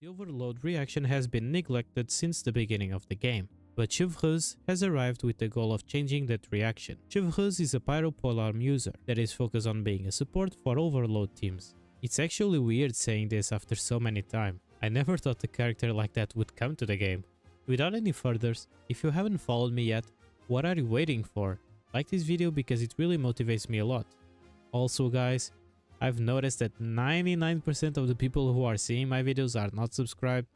The overload reaction has been neglected since the beginning of the game, but Chevreuse has arrived with the goal of changing that reaction. Chevreuse is a pyro polearm user that is focused on being a support for overload teams. It's actually weird saying this after so many time. I never thought a character like that would come to the game. Without any furthers, if you haven't followed me yet, what are you waiting for? Like this video because it really motivates me a lot. Also guys, I've noticed that 99% of the people who are seeing my videos are not subscribed.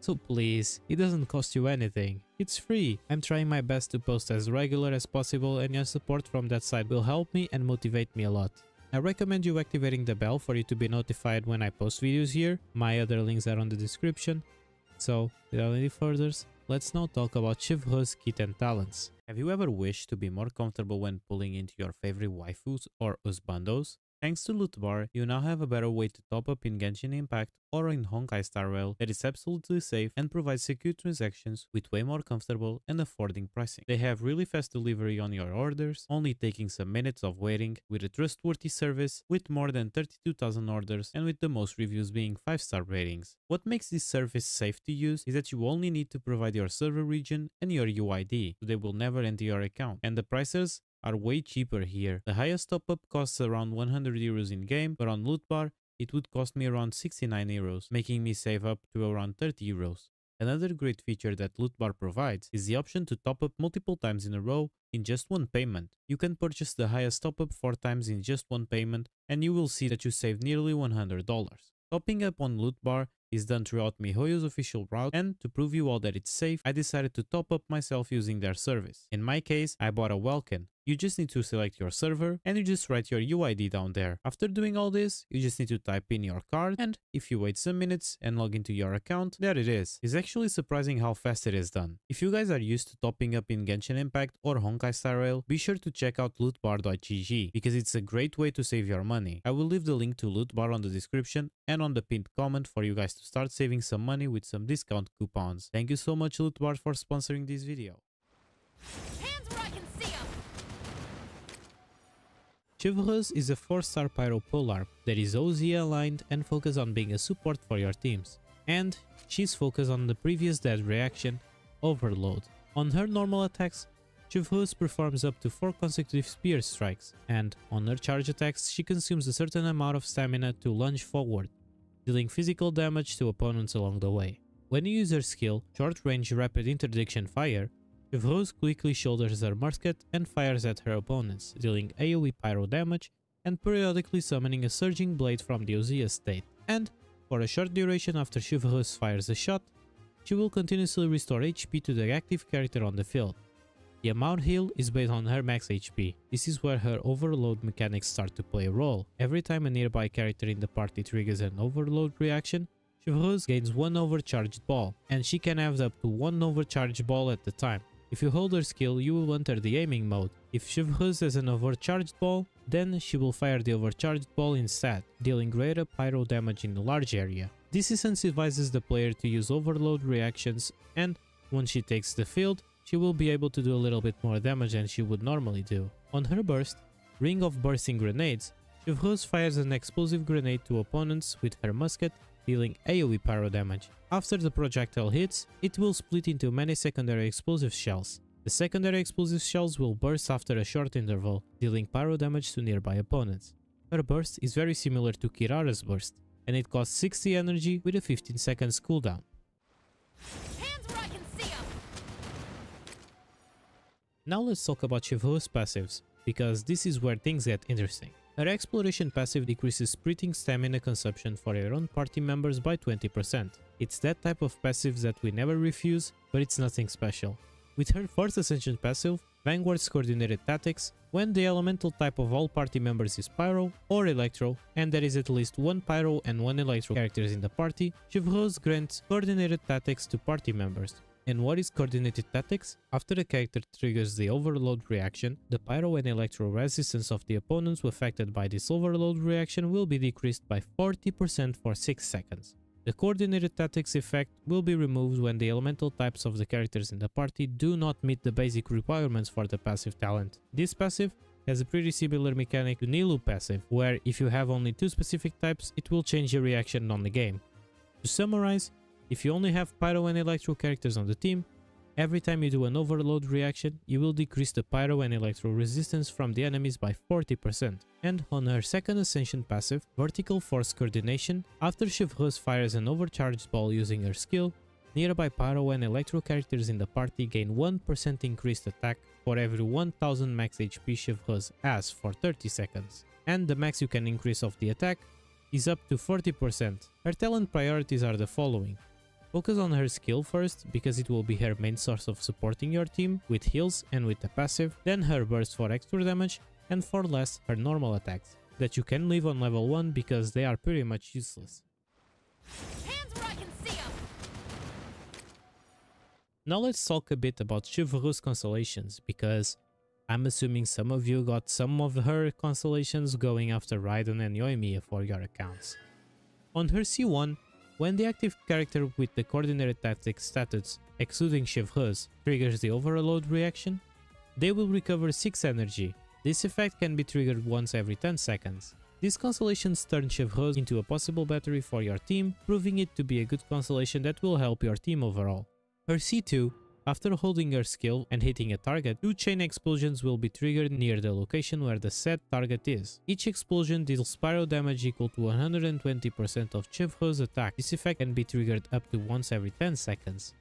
So please, it doesn't cost you anything. It's free. I'm trying my best to post as regular as possible and your support from that side will help me and motivate me a lot. I recommend you activating the bell for you to be notified when I post videos here. My other links are on the description. So, without any furthers, let's now talk about Chevreuse kit and talents. Have you ever wished to be more comfortable when pulling into your favorite waifus or husbandos? Thanks to Lootbar, you now have a better way to top up in Genshin Impact or in Honkai Star Rail that is absolutely safe and provides secure transactions with way more comfortable and affording pricing. They have really fast delivery on your orders, only taking some minutes of waiting, with a trustworthy service, with more than 32,000 orders and with the most reviews being 5-star ratings. What makes this service safe to use is that you only need to provide your server region and your UID, so they will never enter your account, and the prices are way cheaper here. The highest top up costs around 100 euros in game, but on Loot Bar it would cost me around 69 euros, making me save up to around 30 euros. Another great feature that Loot Bar provides is the option to top up multiple times in a row in just one payment. You can purchase the highest top up 4 times in just one payment and you will see that you save nearly $100. Topping up on Loot Bar is done throughout MiHoYo's official route and to prove you all that it's safe, I decided to top up myself using their service. In my case, I bought a Welkin, you just need to select your server and you just write your UID down there. After doing all this, you just need to type in your card and if you wait some minutes and log into your account, there it is. It's actually surprising how fast it is done. If you guys are used to topping up in Genshin Impact or Honkai Star Rail, be sure to check out lootbar.gg because it's a great way to save your money. I will leave the link to Lootbar on the description and on the pinned comment for you guys to start saving some money with some discount coupons. Thank you so much Lootbar for sponsoring this video. Chevreuse is a 4-star Pyro Polearm that is Ousia aligned and focused on being a support for your teams. And she's focused on the previous dead reaction, Overload. On her normal attacks, Chevreuse performs up to 4 consecutive spear strikes, and on her charge attacks she consumes a certain amount of stamina to lunge forward, dealing physical damage to opponents along the way. When you use her skill, Short Range Rapid Interdiction Fire, Chevreuse quickly shoulders her musket and fires at her opponents, dealing AoE pyro damage and periodically summoning a surging blade from the Ousia state. And, for a short duration after Chevreuse fires a shot, she will continuously restore HP to the active character on the field. The amount heal is based on her max HP. This is where her overload mechanics start to play a role. Every time a nearby character in the party triggers an overload reaction, Chevreuse gains one overcharged ball, and she can have up to one overcharged ball at a time. If you hold her skill, you will enter the aiming mode. If Chevreuse has an overcharged ball, then she will fire the overcharged ball instead, dealing greater pyro damage in a large area. This incentivizes the player to use overload reactions and, when she takes the field, she will be able to do a little bit more damage than she would normally do. On her burst, Ring of Bursting Grenades, Chevreuse fires an explosive grenade to opponents with her musket dealing AoE pyro damage. After the projectile hits, it will split into many secondary explosive shells. The secondary explosive shells will burst after a short interval, dealing pyro damage to nearby opponents. Her burst is very similar to Kirara's burst, and it costs 60 energy with a 15 seconds cooldown. Now let's talk about Chevreuse passives, because this is where things get interesting. Her exploration passive decreases sprinting stamina consumption for your own party members by 20%. It's that type of passive that we never refuse, but it's nothing special. With her fourth ascension passive, Vanguard's coordinated tactics, when the elemental type of all party members is Pyro or Electro, and there is at least one Pyro and one Electro characters in the party, Chevreuse grants coordinated tactics to party members. And what is coordinated tactics? After the character triggers the overload reaction, the pyro and electro resistance of the opponents affected by this overload reaction will be decreased by 40% for 6 seconds. The coordinated tactics effect will be removed when the elemental types of the characters in the party do not meet the basic requirements for the passive talent. This passive has a pretty similar mechanic to Nilou passive, where if you have only two specific types, it will change your reaction on the game. To summarize, If you only have Pyro and Electro characters on the team, every time you do an overload reaction, you will decrease the Pyro and Electro resistance from the enemies by 40%. And on her second Ascension passive, Vertical Force Coordination, after Chevreuse fires an overcharged ball using her skill, nearby Pyro and Electro characters in the party gain 1% increased attack for every 1000 max HP Chevreuse has for 30 seconds. And the max you can increase of the attack is up to 40%. Her talent priorities are the following. Focus on her skill first, because it will be her main source of supporting your team with heals and with the passive, then her burst for extra damage, and for less her normal attacks, that you can leave on level 1 because they are pretty much useless. Now let's talk a bit about Chevreuse constellations, because I'm assuming some of you got some of her constellations going after Raiden and Yoimiya for your accounts. On her C1, when the active character with the coordinated tactic status, excluding Chevreuse, triggers the overload reaction, they will recover 6 energy. This effect can be triggered once every 10 seconds. These constellations turn Chevreuse into a possible battery for your team, proving it to be a good constellation that will help your team overall. Her C2 after holding your skill and hitting a target, two chain explosions will be triggered near the location where the set target is. Each explosion deals pyro damage equal to 120% of Chevreuse attack. This effect can be triggered up to once every 10 seconds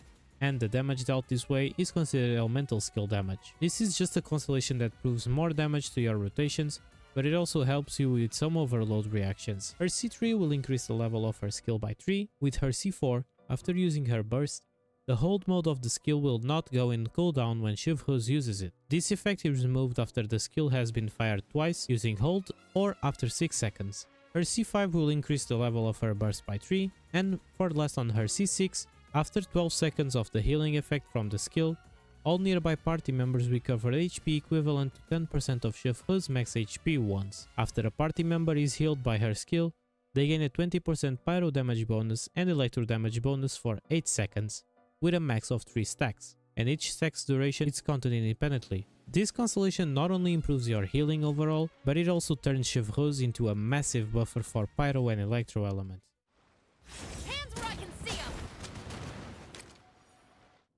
and the damage dealt this way is considered elemental skill damage. This is just a constellation that proves more damage to your rotations, but it also helps you with some overload reactions. Her C3 will increase the level of her skill by 3, with her C4, after using her burst, the hold mode of the skill will not go in cooldown when Chevreuse uses it. This effect is removed after the skill has been fired twice using hold or after 6 seconds. Her C5 will increase the level of her burst by 3 and for last on her C6, after 12 seconds of the healing effect from the skill, all nearby party members recover HP equivalent to 10% of Chevreuse max HP once. After a party member is healed by her skill, they gain a 20% pyro damage bonus and electro damage bonus for 8 seconds with a max of 3 stacks, and each stack's duration is counted independently. This constellation not only improves your healing overall, but it also turns Chevreuse into a massive buffer for Pyro and Electro elements.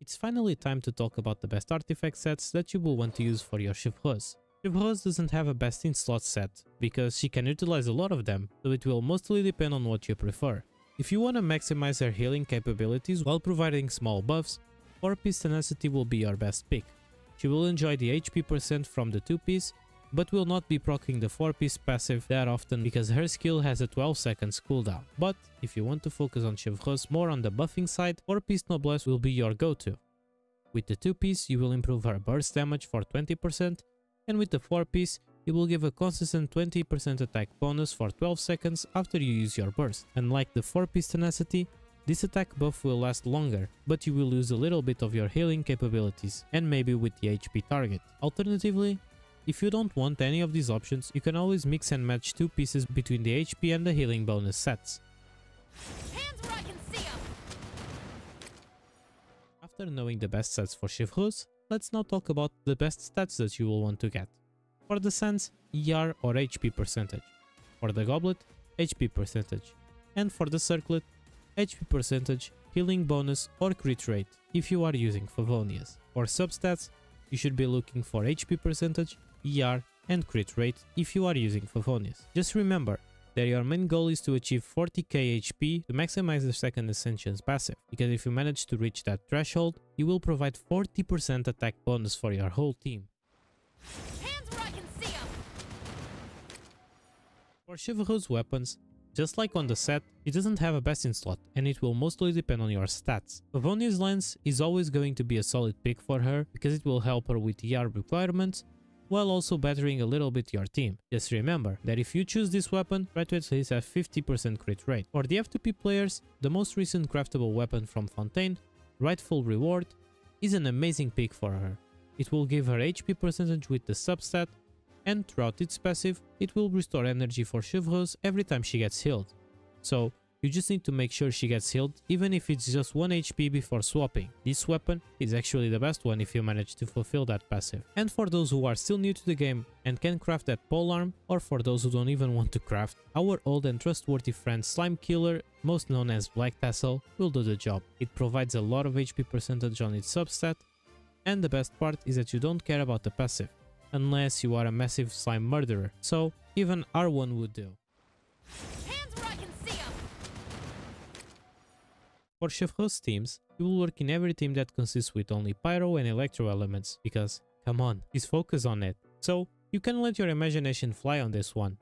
It's finally time to talk about the best artifact sets that you will want to use for your Chevreuse. Chevreuse doesn't have a best in slot set, because she can utilize a lot of them, so it will mostly depend on what you prefer. If you want to maximize her healing capabilities while providing small buffs, 4-piece tenacity will be your best pick. She will enjoy the HP percent from the 2-piece, but will not be proccing the 4-piece passive that often because her skill has a 12 seconds cooldown. But if you want to focus on Chevreuse more on the buffing side, 4-piece Noblesse will be your go-to. With the 2-piece you will improve her burst damage for 20%, and with the 4-piece it will give a consistent 20% attack bonus for 12 seconds after you use your burst. Unlike the 4-piece tenacity, this attack buff will last longer, but you will lose a little bit of your healing capabilities, and maybe with the HP target. Alternatively, if you don't want any of these options, you can always mix and match two pieces between the HP and the healing bonus sets. After knowing the best sets for Chevreuse, let's now talk about the best stats that you will want to get. For the Sands, ER or HP percentage. For the Goblet, HP percentage. And for the Circlet, HP percentage, healing bonus or crit rate if you are using Favonius. For substats, you should be looking for HP percentage, ER and crit rate if you are using Favonius. Just remember that your main goal is to achieve 40k HP to maximize the second Ascension's passive, because if you manage to reach that threshold, you will provide 40% attack bonus for your whole team. For Chevreuse weapons, just like on the set, it doesn't have a best in slot and it will mostly depend on your stats. Favonius Lance is always going to be a solid pick for her because it will help her with ER requirements while also bettering a little bit your team. Just remember that if you choose this weapon, try to at least have 50% crit rate. For the F2P players, the most recent craftable weapon from Fontaine, Rightful Reward, is an amazing pick for her. It will give her HP percentage with the substat and throughout its passive, it will restore energy for Chevreuse every time she gets healed. So, You just need to make sure she gets healed even if it's just 1 HP before swapping. This weapon is actually the best one if you manage to fulfill that passive. And for those who are still new to the game and can craft that polearm, or for those who don't even want to craft, our old and trustworthy friend Slime Killer, most known as Black Tassel, will do the job. It provides a lot of HP percentage on its substat, and the best part is that you don't care about the passive, unless you are a massive slime murderer, so even R1 would do. For Chevreuse teams, you will work in every team that consists with only pyro and electro elements, because, come on, he's focused on it. So, you can let your imagination fly on this one.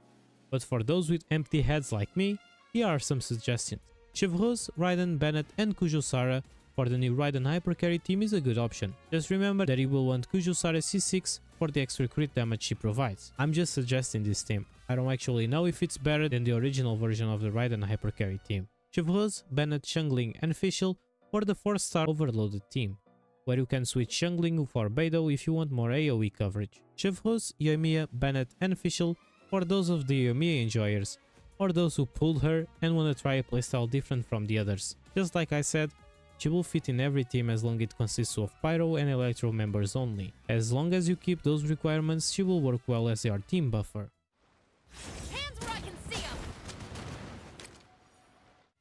But for those with empty heads like me, here are some suggestions. Chevreuse, Raiden, Bennett and Kujou Sara for the new Raiden Hypercarry team is a good option. Just remember that you will want Kujou Sara C6 for the extra crit damage she provides. I'm just suggesting this team. I don't actually know if it's better than the original version of the Raiden Hypercarry team. Chevreuse, Bennett, Xiangling and Fischl for the 4-star overloaded team, where you can switch Xiangling for Beidou if you want more AoE coverage. Chevreuse, Yoimiya, Bennett and Fischl for those of the Yoimiya enjoyers, or those who pulled her and want to try a playstyle different from the others. Just like I said, she will fit in every team as long it consists of Pyro and Electro members only. As long as you keep those requirements, she will work well as your team buffer.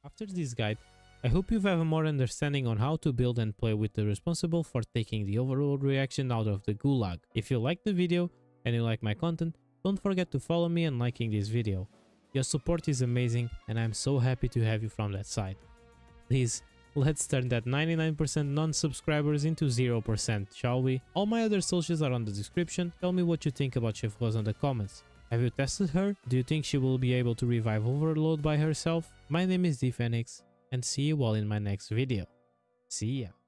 After this guide, I hope you have a more understanding on how to build and play with the responsible for taking the overload reaction out of the gulag. If you like the video and you like my content, don't forget to follow me and liking this video. Your support is amazing and I'm so happy to have you from that side. Please, let's turn that 99% non-subscribers into 0%, shall we? All my other socials are on the description, tell me what you think about Chevreuse in the comments. Have you tested her? Do you think she will be able to revive Overload by herself? My name is DIFENIX and see you all in my next video. See ya!